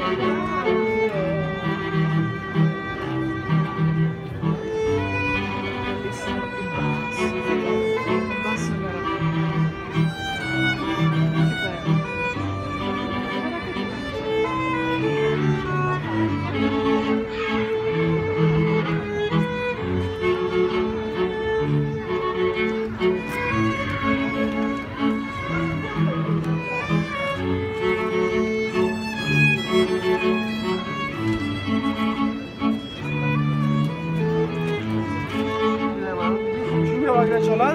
Thank you. চলা